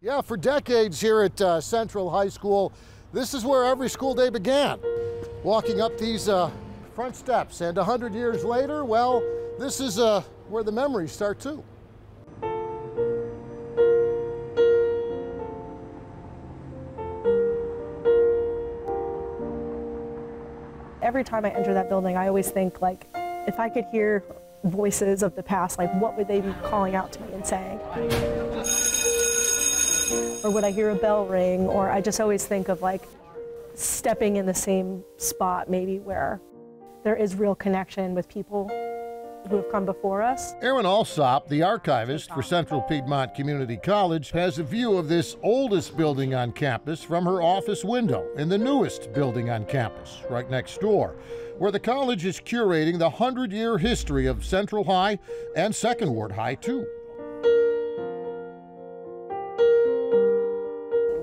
Yeah, for decades here at uh, Central High School, this is where every school day began. Walking up these uh, front steps, and 100 years later, well, this is uh, where the memories start too. Every time I enter that building, I always think like, if I could hear voices of the past, like what would they be calling out to me and saying? Or would I hear a bell ring? Or I just always think of like stepping in the same spot, maybe where there is real connection with people who have come before us. Erin Alsop, the archivist for Central Piedmont Community College, has a view of this oldest building on campus from her office window in the newest building on campus, right next door, where the college is curating the 100 year history of Central High and Second Ward High, too.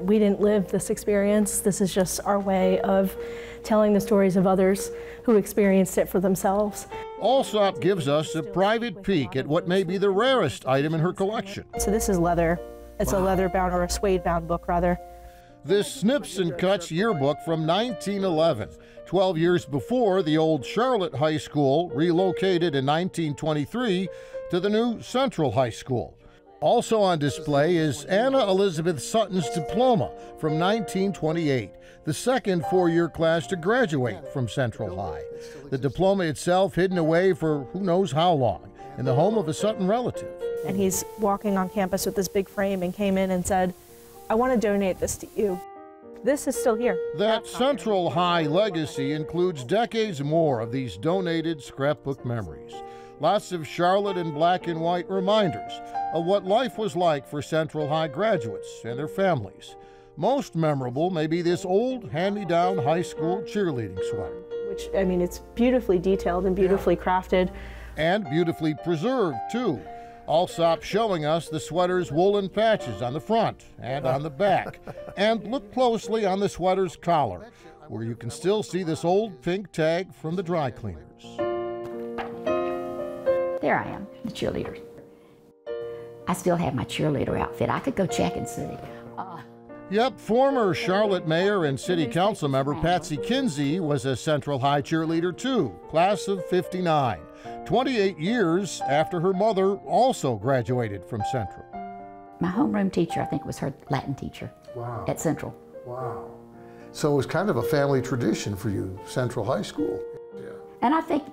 We didn't live this experience. This is just our way of telling the stories of others who experienced it for themselves. Alsop gives us a private peek at what may be the rarest item in her collection. So this is leather. It's wow. a leather bound or a suede bound book, rather. This Snips and Cuts yearbook from 1911, 12 years before the old Charlotte High School relocated in 1923 to the new Central High School. Also on display is Anna Elizabeth Sutton's diploma from 1928, the second four year class to graduate from Central High. The diploma itself hidden away for who knows how long in the home of a Sutton relative. And he's walking on campus with this big frame and came in and said, I want to donate this to you. This is still here. That Central High legacy includes decades more of these donated scrapbook memories. Lots of Charlotte and black and white reminders of what life was like for Central High graduates and their families. Most memorable may be this old hand me down high school cheerleading sweater. Which, I mean, it's beautifully detailed and beautifully crafted. And beautifully preserved, too. Alsop showing us the sweater's woolen patches on the front and on the back. and look closely on the sweater's collar, where you can still see this old pink tag from the dry cleaners. There I am, the cheerleader. I still have my cheerleader outfit. I could go check and see. Uh, Yep, former Charlotte Mayor and City Council member Patsy Kinsey was a Central High cheerleader too, class of 59, 28 years after her mother also graduated from Central. My homeroom teacher, I think, was her Latin teacher wow. at Central. Wow. So it was kind of a family tradition for you, Central High School. Yeah. And I think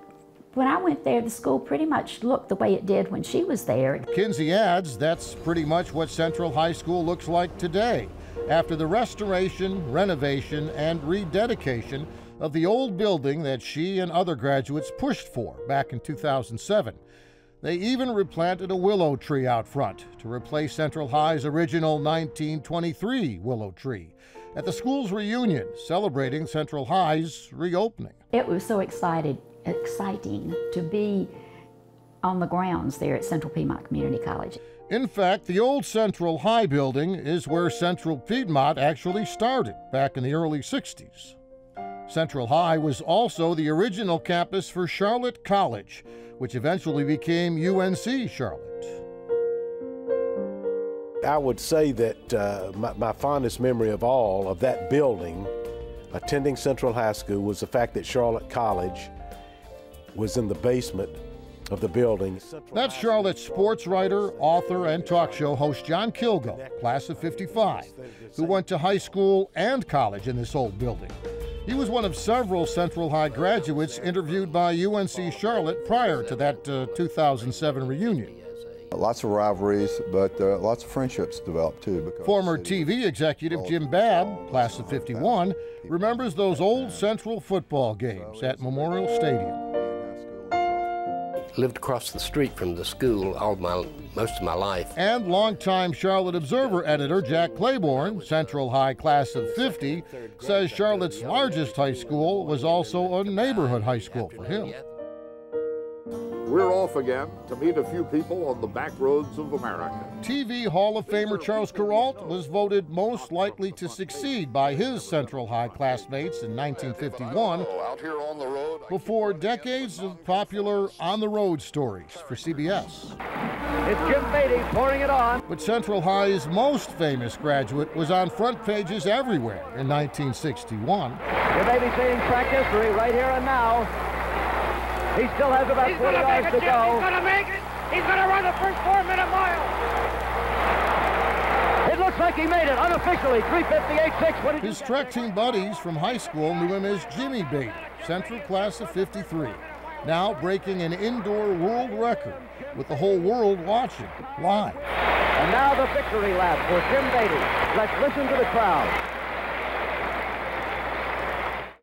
when I went there, the school pretty much looked the way it did when she was there. Kinsey adds that's pretty much what Central High School looks like today after the restoration, renovation, and rededication of the old building that she and other graduates pushed for back in 2007. They even replanted a willow tree out front to replace Central High's original 1923 willow tree at the school's reunion celebrating Central High's reopening. It was so excited exciting to be on the grounds there at Central Piedmont Community College. In fact, the old Central High building is where Central Piedmont actually started back in the early 60s. Central High was also the original campus for Charlotte College, which eventually became UNC Charlotte. I would say that uh, my, my fondest memory of all of that building, attending Central High School, was the fact that Charlotte College was in the basement of the building. That's Charlotte sports writer, author, and talk show host John Kilgo, class of 55, who went to high school and college in this old building. He was one of several Central High graduates interviewed by UNC Charlotte prior to that uh, 2007 reunion. Lots of rivalries, but uh, lots of friendships developed too. Former TV executive Jim Babb, class of 51, remembers those old Central football games at Memorial Stadium lived across the street from the school all my most of my life. And longtime Charlotte Observer editor Jack Claiborne, Central High class of 50, says Charlotte's largest high school was also a neighborhood high school for him. We're off again to meet a few people on the back roads of America. TV Hall of Famer Charles Kuralt was voted most likely to succeed by his Central High classmates in 1951 before decades of popular on the road stories for CBS. It's Jim Beatty pouring it on. But Central High's most famous graduate was on front pages everywhere in 1961. Jim Beatty seeing track history right here and now. He still has about He's 40 gonna yards make to it, Jim. go. He's gonna make it. He's gonna run the first four-minute mile. It looks like he made it unofficially. 358.6. What His track team buddies from high school knew him as Jimmy Beatty, Central class of 53, now breaking an indoor world record with the whole world watching live. And now the victory lap for Jim Beatty. Let's listen to the crowd.